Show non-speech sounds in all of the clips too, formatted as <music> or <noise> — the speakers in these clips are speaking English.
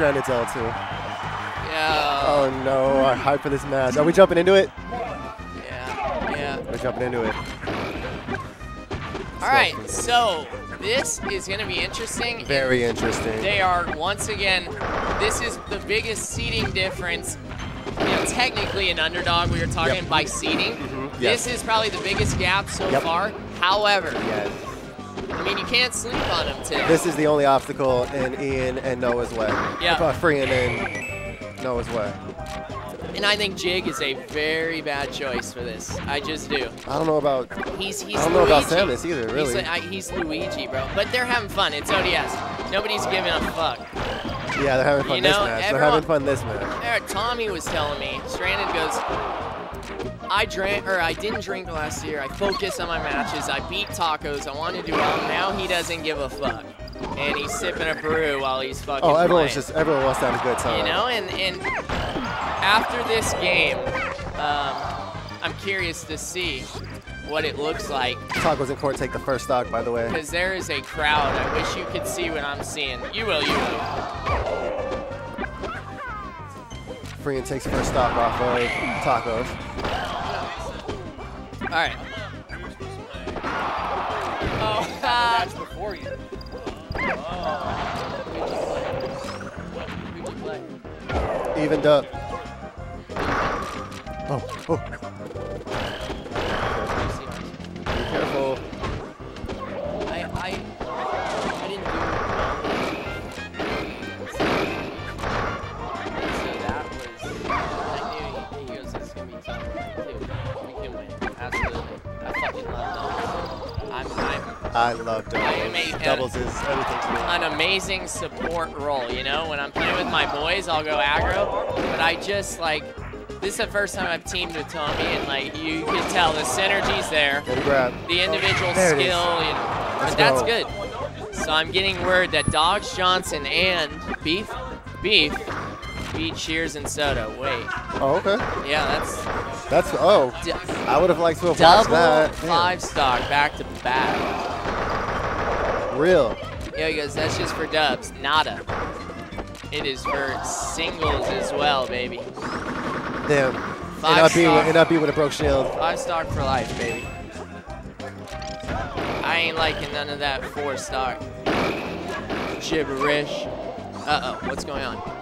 stranded L2. Yeah. Oh no, I'm hyped for this match. Are we jumping into it? Yeah. Yeah. We're jumping into it. All right. So this is going to be interesting. Very interesting. They are once again. This is the biggest seating difference. You know, technically an underdog. We were talking Yep. by seating. Mhm, This yes. is probably the biggest gap so Yep. far. However, Yes. I mean, you can't sleep on them today. This is the only obstacle in Ian and Noah's way. Yeah. Uh, Free and in Noah's way. and I think Jig is a very bad choice for this. I just do. I don't know about. He's he's I don't know about Samus either, really. He's, I, he's Luigi, bro. But they're having fun. It's ODS. Nobody's giving a fuck. Yeah, they're having fun You this know, match. They're having fun this match. Tommy was telling me. Stranded goes. I drank, or I didn't drink last year. I focused on my matches. I beat tacos. I wanted to do well. Now he doesn't give a fuck, and he's sipping a brew while he's fucking. Oh, everyone's playing. just everyone wants to have a good time. You know, and and after this game, um, I'm curious to see what it looks like Tacos in court take the first stock, by the way. because there is a crowd. I wish you could see what I'm seeing. You will, you will. Free and takes first stock off of Tacos. All right. Oh, uh, before you. who'd you play? Evened up. Oh, oh. Love doubles. I am a- uh, doubles is everything to me. an amazing support role, you know? When I'm playing with my boys, I'll go aggro, but I just, like, this is the first time I've teamed with Tommy, and, like, you can tell the synergy's there. Good grab. the individual There skill, you know, but that's go. good. So I'm getting word that Dogs Johnson and Beef, Beef, beat Cheers and Soda. Wait, Oh, okay. yeah, that's That's oh. I would have liked to have watched that. Damn. five stock back to back. Real. Yeah, he goes, that's just for dubs, nada. It is for singles as well, baby. Damn. Five and up star. and up with a broke shield. Five stock for life, baby. I ain't liking none of that four star gibberish. Uh oh, what's going on?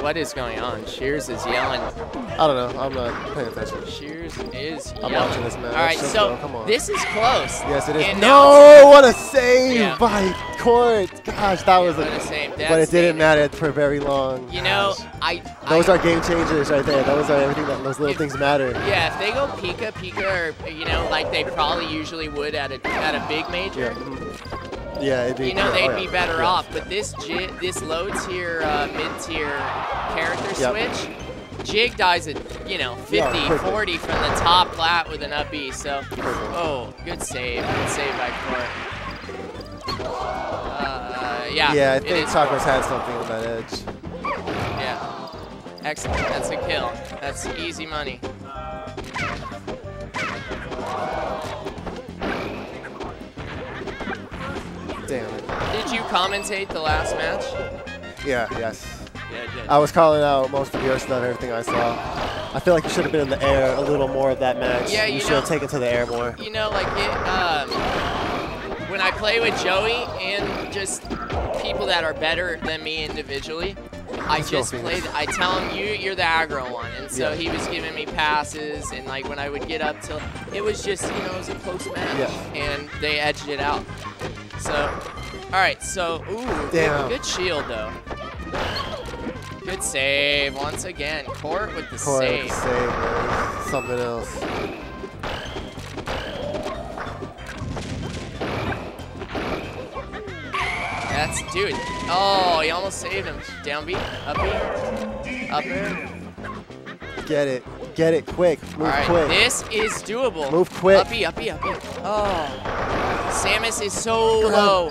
What is going on? Shears is yelling. I don't know. I'm not paying attention. Shears is I'm yelling. watching this match. All right, so. Come on. this is close. Yes, it is. And no, what a save Yeah. by Court. Gosh, that was what a. a save. But it didn't matter for very long. You know. I. Those I, are game changers right there. Those are everything that those little If- things matter. Yeah, if they go Pika Pika, or you know, like they probably usually would at a at a big major, Yeah. Yeah, it'd be. you know, yeah, they'd oh, be better Yeah. off. But this this low tier, uh, mid tier character Yep. switch, Jig dies at you know 50, Yeah, 40 from the top plat with an up B. So, Perfect. oh, good save, good save by Court. Uh, yeah, Yeah, I think Tacos had something on that edge. Yeah, excellent. That's a kill. That's easy money. Commentate the last match? Yeah, yes. Yeah, I did. I was calling out most of your stuff, everything I saw. I feel like you should have been in the air a little more of that match. Yeah, you should have taken to the air more. You know, like it, um, when I play with Joey and just people that are better than me individually, I Let's just Phoenix. played. I tell him you you're the aggro one, and so Yeah. he was giving me passes, and like when I would get up to, it was just you know it was a close match, Yeah. and they edged it out. So, all right, so ooh, good, Damn. good shield though. Good save once again. Court with the Court save. with the save, man. Something else. That's dude. Oh, he almost saved him. Down B, up B, up air. Get it. Get it quick. Move right, quick. this is doable. Move quick. Up B, up B, up B. Oh, Samus is so low.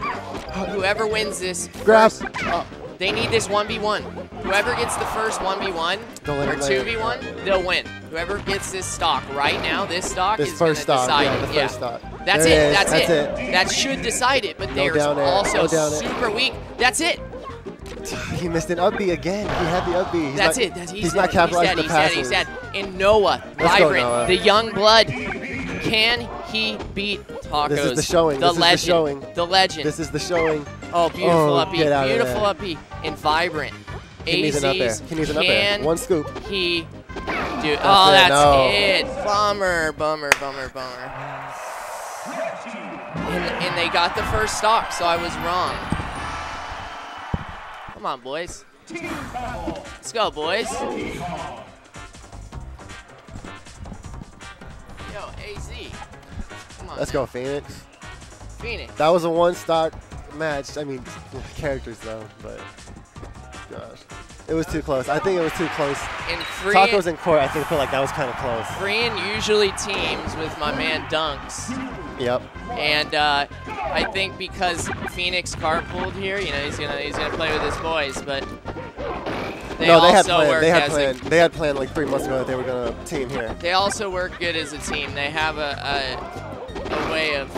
Whoever wins this, Grab. Oh, they need this 1v1. whoever gets the first 1v1 Don't or him lay it. 2v1, they'll win. Whoever gets this stock right now, this stock This is first gonna stock, decide yeah, it. the first stock. That's it. it That's, that's it. it. That should decide it, but No they're also no super weak. That's it. <sighs> He missed an up B again. He had the up B. He's That's not, it. That's, he's, he's not capitalizing he's the dead. He's dead. passes. He's dead. And Noah, Let's vibrant, Noah. the young blood. Can he beat Tacos? This is the showing. The This is the legend. showing. The legend. This is the showing. oh, beautiful Oh, up B. get out of Beautiful there. up B. And vibrant. He needs an up air. He needs an up air. One scoop. he do? oh, it, that's no. it. Bummer, bummer, bummer, bummer. And, and they got the first stock, so I was wrong. Come on, boys. Let's go, boys. Yo, AZ. Come on. Let's man. go, Phoenix. Phoenix. That was a one stock match. I mean, <laughs> characters though, but gosh, it was too close. I think it was too close. And free. Tacos in court. I think feel like that was kind of close. Freeing usually teams with my man Dunks. Yep. And uh, I think because Phoenix carpooled here, you know, he's gonna he's gonna play with his boys, but they no, they had also planned. work They had planned. They had planned like three months ago that they were gonna team here. they also work good as a team. They have a a, way of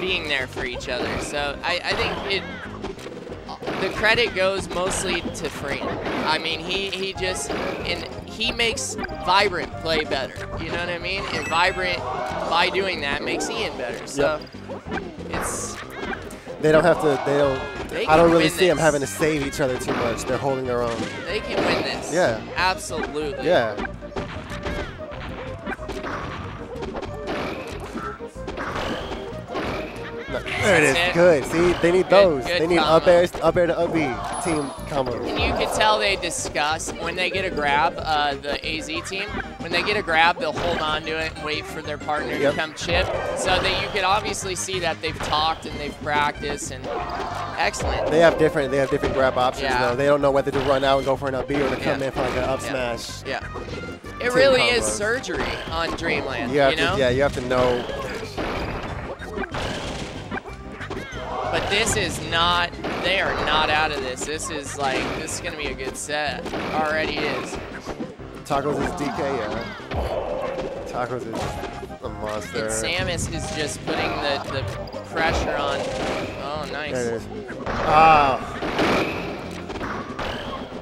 being there for each other. So I, I think it the credit goes mostly to Freeman. I mean, he he just and he makes Vibrant play better. You know what I mean? And Vibrant by doing that makes Ian better. So it's They don't have to. They don't. They I don't really see them having to save each other too much. They're holding their own. They can win this. Yeah. Absolutely. Yeah. There it is. It. Good. See, they need Good- those. good they need combo. up airs, up air to up B team combo. And you can tell they discuss when they get a grab, uh, the AZ team, when they get a grab, they'll hold on to it and wait for their partner Yep. to come chip. So that you can obviously see that they've talked and they've practiced and excellent. They have different. They have different grab options Yeah. though. They don't know whether to run out and go for an up B or to come Yeah. in for like an up Yeah. smash. Yeah. It really is surgery on Dreamland. You you know? to. Yeah, you have to know. This is not, they are not out of this. This is like, this is going to be a good set. Already is. Tacos is DK. Yeah. Tacos is a monster. And Samus is just putting the, the pressure on. Oh, nice. There it is. Ah.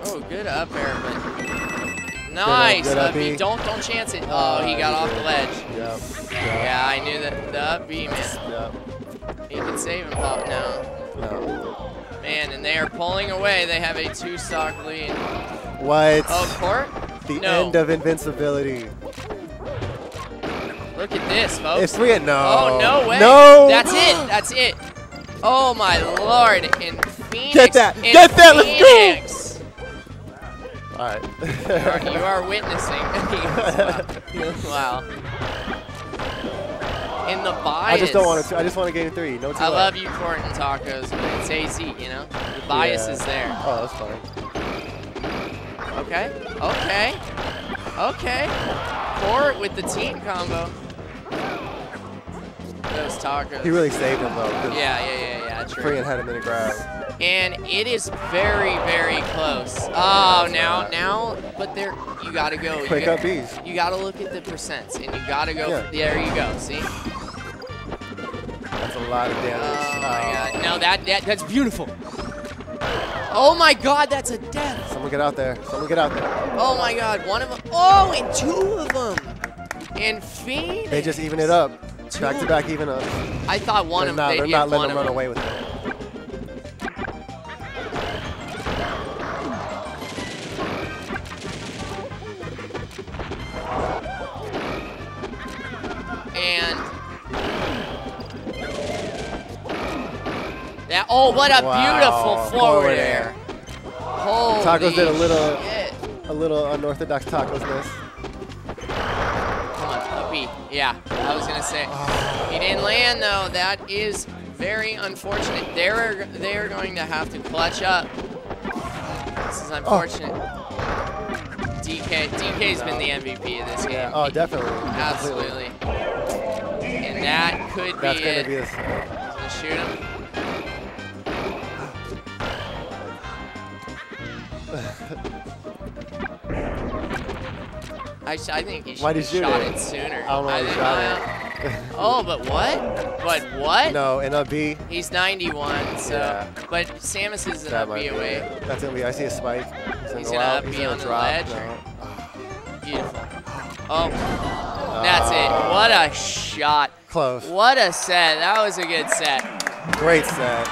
Oh, good up air, but nice. good up up B. B. Don't don't chance it. Oh, he got off the ledge. Yep. Yeah, I knew that the up B man. Yep. He could save him. Oh no, No. man, and they are pulling away. They have a two stock lead. What? Oh, court. the no. end of invincibility. Look at this, folks. It's three and no. Oh no way. No. That's it. That's it. Oh my lord. And Phoenix. Get that. and Get that. Let's go. All right. You are, you are witnessing. <laughs> wow. <laughs> In the bias. I just don't want to. I just want to gain three. No. I love you, Court and Tacos, but it's AZ, you know? The bias Yeah. is there. Oh, that's fine. Okay. Okay. Okay. Court with the team combo. Those tacos. He really saved him though. Yeah, yeah, yeah, yeah. True. Freehan had him in a grab. And it is very, very close. Oh, now, now, but there, you gotta go. You Quick got- up B's. You gotta look at the percents, and you gotta go. Yeah. There you go. See? That's a lot of damage. Oh my oh. God! No, that, that that's beautiful. Oh my God, that's a death. Someone get out there. Someone get out there. Oh my God, one of them. Oh, and two of them. And Phoenix. They just even it up. Back to back, even up. I thought one They're of not, them. they're They'd not letting them run away with it. And that. Oh, what a Wow, beautiful forward air. Holy Tacos did a little- shit. A little unorthodox tacosness. Come on, up Yeah, I was gonna say. He didn't land though. That is very unfortunate. They're they're going to have to clutch up. This is oh. unfortunate. DK DK's been the MVP of this game. Oh, definitely. Absolutely. And that could That's be gonna it. be the. Gonna shoot him. <sighs> I, I think he should Why'd he have shoot shot it? it sooner. I don't know why he shot uh, <laughs> Oh, but what? But what? no, and a B. He's 91, so. Yeah. But Samus is an That up B away. it. That's gonna. I see a spike. He's go gonna up B on the drop. ledge. No. Beautiful. Oh, that's it. Ah. What a shot. Close. What a set. That was a good set. Great set.